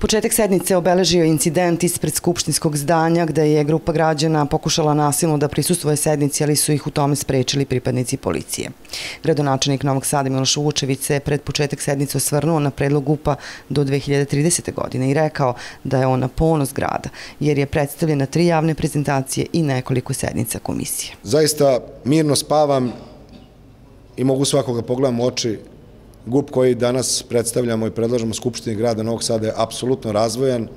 Početak sednice obeležio incident ispred Skupštinskog zdanja gde je grupa građana pokušala nasilno da prisustvoje sednici, ali su ih u tome sprečili pripadnici policije. Gradonačelnik Novog Sada Miloš Vučević se pred početak sednice osvrnuo na predlog UPA do 2030. godine i rekao da je ona ponos grada, jer je predstavljena tri javne prezentacije i nekoliko sednica komisije. Zaista mirno spavam i mogu svakoga pogledam u oči GUP koji danas predstavljamo i predlažemo Skupštini grada Novog Sada je apsolutno razvojan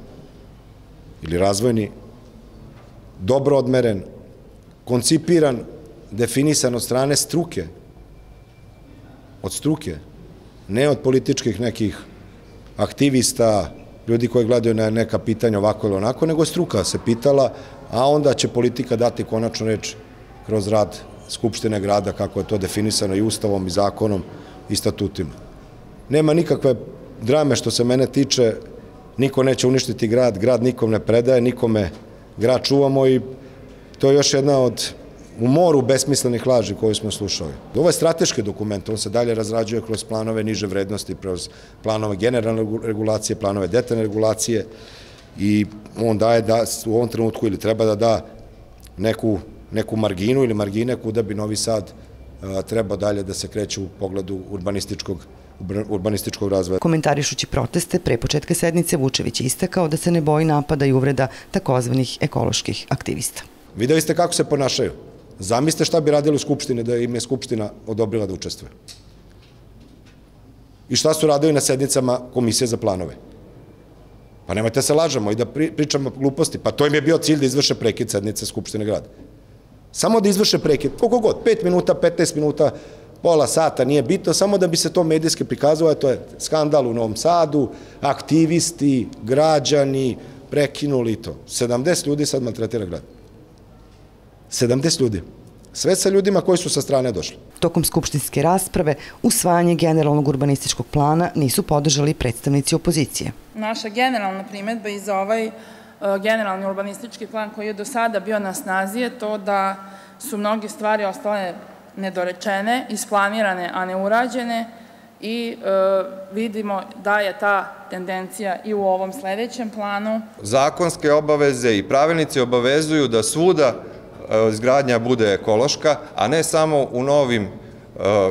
ili razvojni, dobro odmeren, koncipiran, definisan od strane struke, od struke, ne od političkih nekih aktivista, ljudi koji gledaju na neka pitanja ovako ili onako, nego struka se pitala, a onda će politika dati konačnu reč kroz rad Skupštine grada, kako je to definisano i ustavom i zakonom, i statutima. Nema nikakve drame što se mene tiče, niko neće uništiti grad, grad nikom ne predaje, nikome grad čuvamo i to je još jedna od u moru besmislenih laži koju smo slušali. Ovo je strateški dokument, on se dalje razrađuje kroz planove niže vrednosti, kroz planove generalne regulacije, planove detaljne regulacije i on daje da u ovom trenutku ili treba da da neku, neku marginu ili margine kuda bi Novi Sad treba dalje da se kreće u pogledu urbanističkog urbanističkog razvoja. Komentarišući proteste pre početka sednice, Vučević je istakao da se ne boji napada i uvreda takozvanih ekoloških aktivista. Videli ste kako se ponašaju. Zamislite šta bi radili u Skupštini da im je Skupština odobrila da učestvuje. I šta su radili na sednicama Komisije za planove. Pa nemojte se lažemo i da pričamo gluposti. Pa to im je bio cilj da izvrše prekid sednice Skupštine grada. Samo da izvrše prekid, koliko god, 5 minuta, 15 minuta, pola sata, nije bitno, samo da bi se to medijski prikazalo, to je skandal u Novom Sadu, aktivisti, građani, prekinuli to. 70 ljudi sad maltretira grad. 70 ljudi. Sve sa ljudima koji su sa strane došli. Tokom skupštinske rasprave, usvajanje generalnog urbanističkog plana nisu podržali predstavnici opozicije. Naša generalna primetba i za ovaj generalni urbanistički plan koji je do sada bio na snazi je to da su mnoge stvari ostale nedorečene, isplanirane, a ne urađene i e, vidimo da je ta tendencija i u ovom sledećem planu. Zakonske obaveze i pravilnici obavezuju da svuda e, izgradnja bude ekološka, a ne samo u novim E,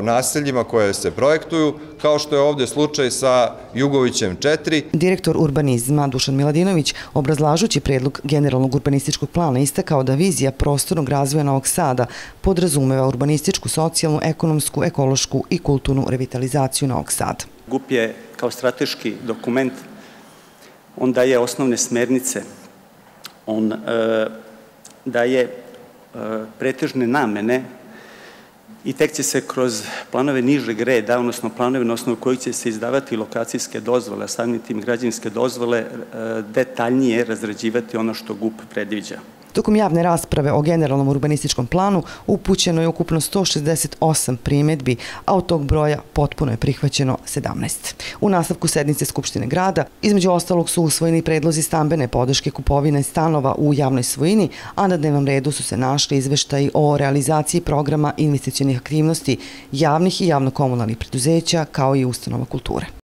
naseljima koje se projektuju, kao što je ovde slučaj sa Jugovićem 4. Direktor urbanizma Dušan Miladinović, obrazlažući predlog generalnog urbanističkog plana, istakao da vizija prostornog razvoja Novog Sada podrazumeva urbanističku, socijalnu, ekonomsku, ekološku i kulturnu revitalizaciju Novog Sada. GUP je kao strateški dokument, on daje osnovne smernice, on e, daje e, pretežne namene i tek će se kroz planove nižeg reda, odnosno planove na osnovu kojih će se izdavati lokacijske dozvole, a samim tim građanske dozvole, e, detaljnije razrađivati ono što GUP predviđa. Tokom javne rasprave o generalnom urbanističkom planu upućeno je ukupno 168 primetbi, a od tog broja potpuno je prihvaćeno 17. U nastavku sednice Skupštine grada, između ostalog su usvojeni predlozi stambene podrške kupovine stanova u javnoj svojini, a na dnevnom redu su se našli izveštaji o realizaciji programa investicijonih aktivnosti javnih i javno-komunalnih preduzeća kao i ustanova kulture.